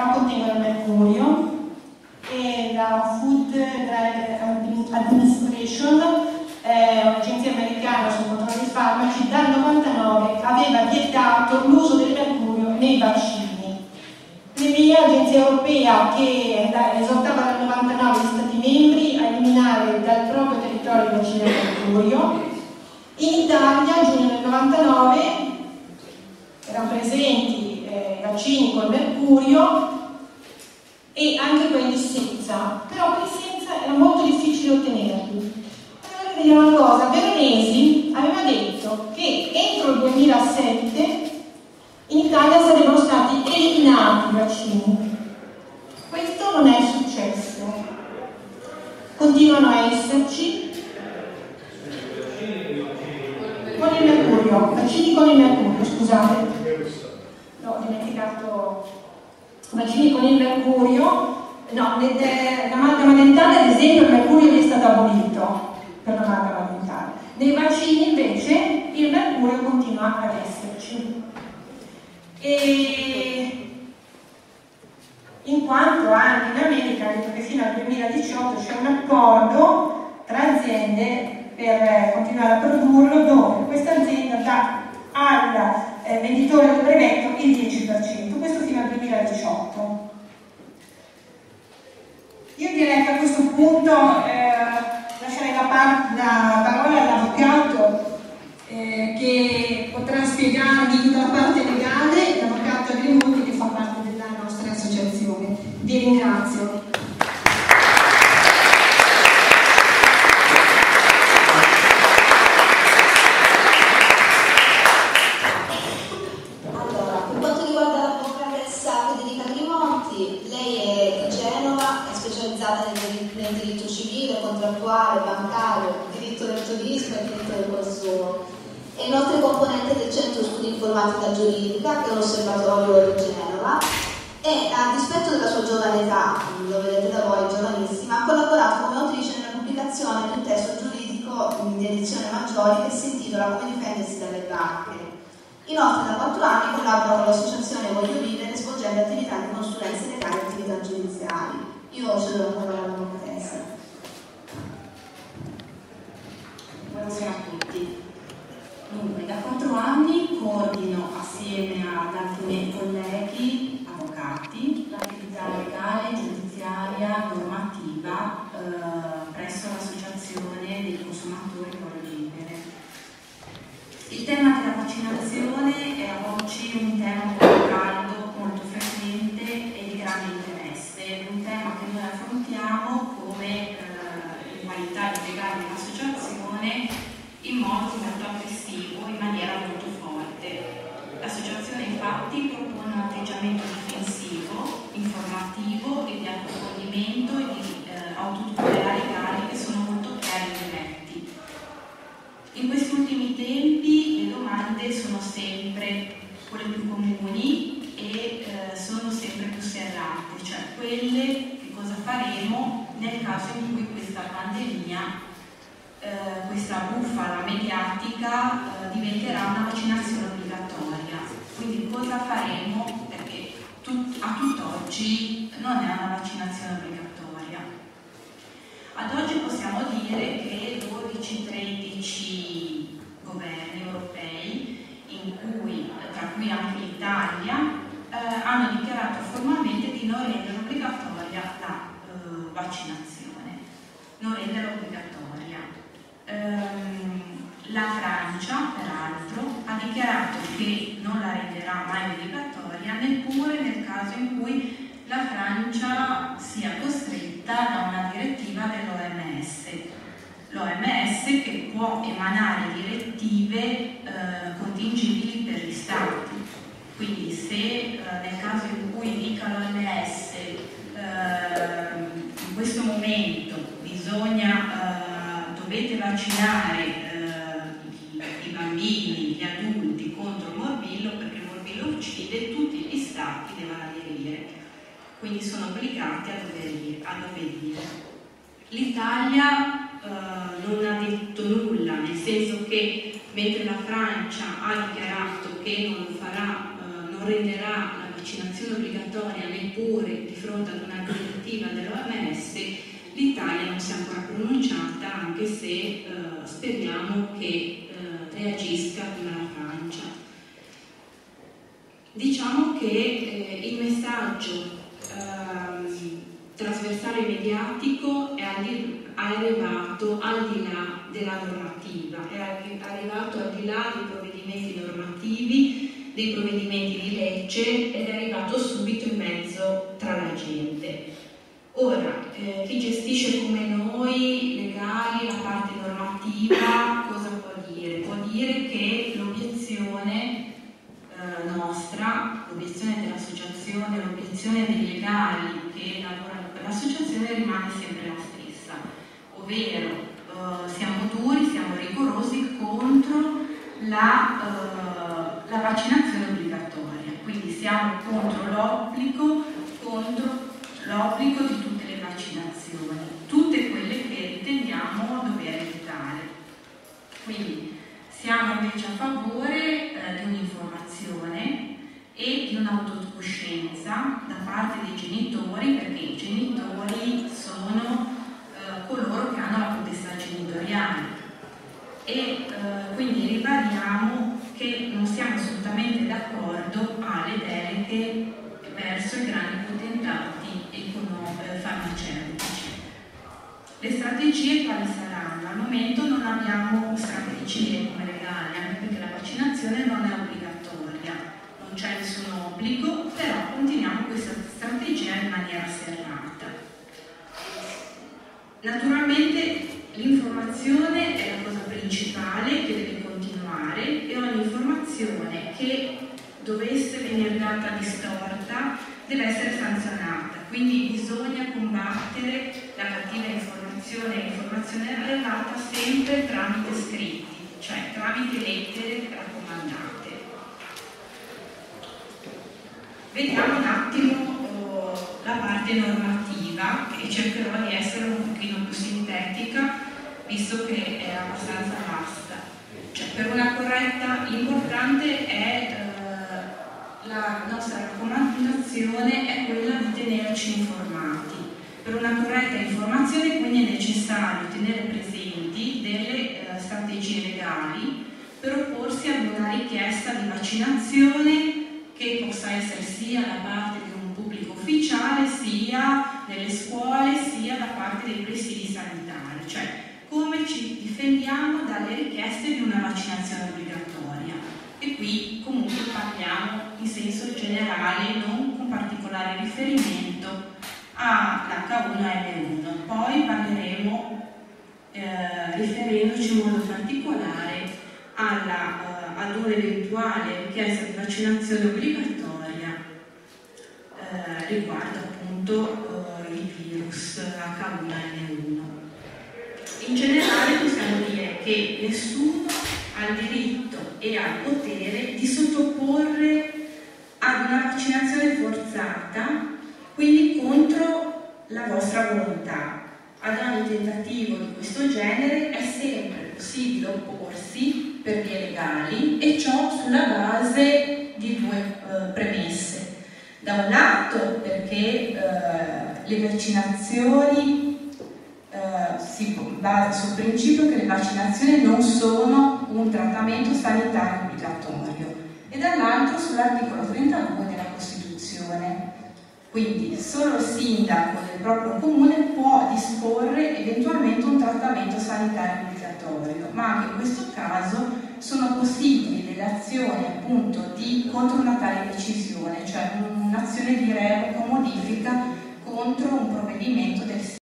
però il mercurio e la Food Drug Administration, eh, un'agenzia americana sul controllo dei farmaci, dal 99 aveva vietato l'uso del mercurio nei vaccini. L'EMEA, agenzia europea che esortava dal 99 gli Stati membri a eliminare dal proprio territorio il vaccino del mercurio. In Italia, giugno del 99, erano presenti eh, vaccini col mercurio e anche quelli senza, però quelli senza era molto difficile ottenerli. Allora dire una cosa, Veronesi aveva detto che entro il 2007 in Italia sarebbero stati eliminati i vaccini. Questo non è successo. Continuano a esserci con il mercurio, vaccini con il mercurio, scusate. Ho dimenticato vaccini con il mercurio. No, l'amalgama dentale ad esempio il mercurio è stato abolito per l'amalgama dentale. Nei vaccini invece il mercurio continua ad esserci. E in quanto anche in America, detto che fino al 2018 c'è un accordo tra aziende per continuare a produrlo, dove questa azienda dà eh, venditore del brevetto il 10%, questo fino al 2018. Io direi che a questo punto eh, lascerei la, la parola all'avvocato eh, che potrà spiegarvi tutta la parte legale, l'avvocato Agrimuti che fa parte della nostra associazione. Vi ringrazio. Nel diritto civile, contrattuale, bancario, diritto del turismo e diritto del consumo è inoltre componente del Centro Studi Informatica Giuridica, che è un osservatorio di Genova, e a dispetto della sua giovane età, lo vedete da voi, giovanissima, ha collaborato come autrice nella pubblicazione di un testo giuridico di edizione maggiore che si intitola Come difendersi dalle banche. Inoltre da quattro anni collabora con l'associazione Voglio Vivere svolgendo attività di consulenza legale e attività giudiziali. Io cedo la parola alla competenza. Buonasera a tutti. Dunque, da quattro anni coordino assieme ad altri miei colleghi, avvocati, l'attività legale, giudiziaria, normativa eh, presso l'Associazione dei consumatori Voglio Libere. Il tema della vaccinazione è oggi un tema molto caldo, molto frequente e di grande interesse, un tema che noi affrontiamo come eh, in qualità di legale dell'associazione in modo molto aggressivo, in maniera molto forte. Infatti propone un atteggiamento difensivo, informativo e di approfondimento e di eh, autotutela legale che sono molto chiari e diretti. In questi ultimi tempi le domande sono sempre quelle più comuni e eh, sono sempre più serrate, cioè quelle che cosa faremo nel caso in cui questa pandemia eh, questa bufala mediatica eh, diventerà una vaccinazione obbligatoria. Quindi cosa faremo? Perché tut a tutt'oggi non è una vaccinazione obbligatoria. Ad oggi possiamo dire che 12-13 governi europei, cui, tra cui anche l'Italia, eh, hanno dichiarato formalmente di non rendere obbligatoria la eh, vaccinazione, non rendere obbligatoria. Ehm, la Francia, peraltro, ha dichiarato che non la renderà mai obbligatoria neppure nel caso in cui la Francia sia costretta da una direttiva dell'OMS. L'OMS che può emanare direttive eh, contingibili per gli Stati. Quindi se eh, nel caso in cui dica l'OMS eh, in questo momento bisogna eh, dovete vaccinare quindi sono obbligati ad obbedire. L'Italia eh, non ha detto nulla, nel senso che mentre la Francia ha dichiarato che non, farà, eh, non renderà la vaccinazione obbligatoria neppure di fronte ad una dell'OMS, l'Italia non si è ancora pronunciata, anche se eh, speriamo che eh, reagisca come la Francia. Diciamo che eh, il messaggio ehm, trasversale mediatico è arrivato al di là della normativa, è arrivato al di là dei provvedimenti normativi, dei provvedimenti di legge ed è arrivato subito in mezzo tra la gente. Ora, eh, chi gestisce come noi, legali, la parte normativa, cosa può dire? Può dire che l'obiezione eh, nostra, l'obiezione dell'associazione, l'obiezione dei legali che lavorano per l'associazione rimane sempre la stessa, ovvero eh, siamo duri, siamo rigorosi contro la, eh, la vaccinazione obbligatoria, quindi siamo contro l'obbligo, contro l'obbligo di tutte le vaccinazioni, tutte quelle che riteniamo dover evitare. Quindi siamo invece a favore eh, di un'informazione e di un'autocoscienza da parte dei genitori, perché i genitori sono eh, coloro che hanno la potestà genitoriale e eh, quindi ribadiamo che non siamo assolutamente d'accordo alle deleghe verso i grandi potentati eh, farmaceutici. Le strategie quali saranno? Al momento non abbiamo strategie come legali, anche perché la vaccinazione non è obbligatoria, non c'è nessun obbligo, però continuiamo questa strategia in maniera serrata. Naturalmente l'informazione è la cosa principale che deve continuare e ogni informazione che dovesse venire data distorta deve essere sanzionata. Quindi bisogna combattere la cattiva informazione e l'informazione arrivata sempre tramite scritti, cioè tramite lettere raccomandate. Vediamo un attimo oh, la parte normativa e cercherò di essere un pochino più sintetica visto che è abbastanza vasta. Cioè, per una corretta, l'importante è eh, la nostra raccomandazione è quella di tenerci informati. Per una corretta informazione quindi è necessario tenere presenti delle eh, strategie legali per opporsi ad una richiesta di vaccinazione che possa essere sia da parte ufficiale, sia nelle scuole, sia da parte dei presidi sanitari, cioè come ci difendiamo dalle richieste di una vaccinazione obbligatoria e qui comunque parliamo in senso generale, non con particolare riferimento all'H1N1. Poi parleremo eh, riferendoci in modo particolare alla, eh, ad un'eventuale richiesta di vaccinazione obbligatoria riguardo appunto eh, il virus H1N1. In generale possiamo dire che nessuno ha il diritto e ha il potere di sottoporre ad una vaccinazione forzata, quindi contro la vostra volontà. Ad ogni tentativo di questo genere è sempre possibile opporsi per vie legali e ciò sulla base di due eh, premesse. Da un lato perché eh, le vaccinazioni eh, si basa sul principio che le vaccinazioni non sono un trattamento sanitario obbligatorio e dall'altro sull'articolo 32 della Costituzione. Quindi solo il sindaco del proprio comune può disporre eventualmente un trattamento sanitario obbligatorio, ma anche in questo caso sono possibili delle azioni appunto di, contro una tale decisione, cioè un'azione di revoca o modifica contro un provvedimento del